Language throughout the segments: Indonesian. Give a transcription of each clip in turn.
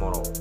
tomorrow.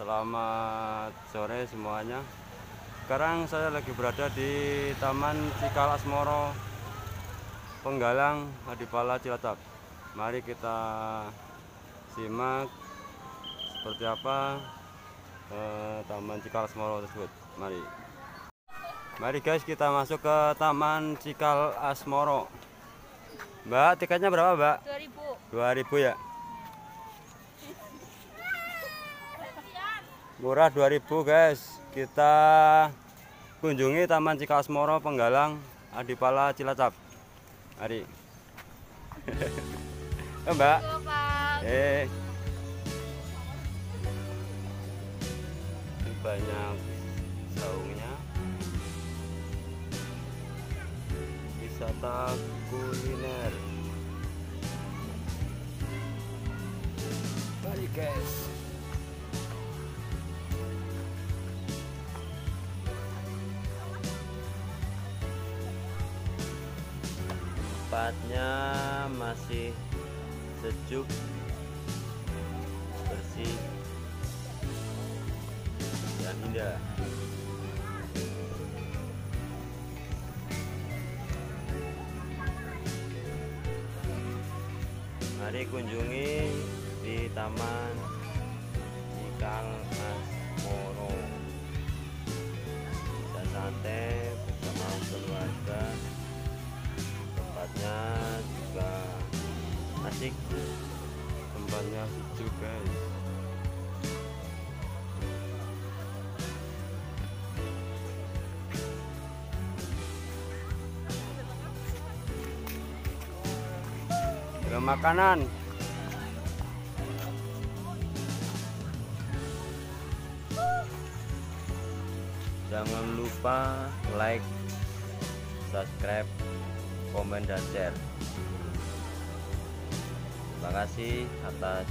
Selamat sore semuanya. Sekarang saya lagi berada di Taman Cikal Asmoro Penggalang Adipala Cilacap. Mari kita simak Seperti apa eh, Taman Cikal Asmoro tersebut. Mari. Mari guys kita masuk ke Taman Cikal Asmoro. Mbak tiketnya berapa mbak? 2000 2000 ya murah 2000 guys. Kita kunjungi Taman Cikasmoro Penggalang Adipala Cilacap. Mari. Oh, mbak. Eh. Banyak saungnya wisata kuliner. Mari guys tempatnya masih sejuk bersih dan indah. Mari kunjungi di taman Cikal Asmoro bisa santai asik tempatnya sejuk guys. Ada makanan. Jangan lupa like subscribe komen dan share terima kasih atas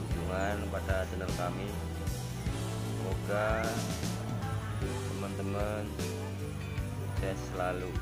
dukungan pada channel kami. Semoga teman-teman sukses selalu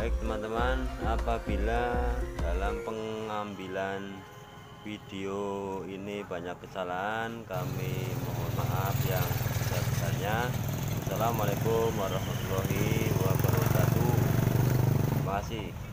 baik teman-teman apabila dalam pengambilan video ini banyak kesalahan kami mohon maaf yang sebesar-besarnya. Assalamualaikum warahmatullahi wabarakatuh. Terima kasih.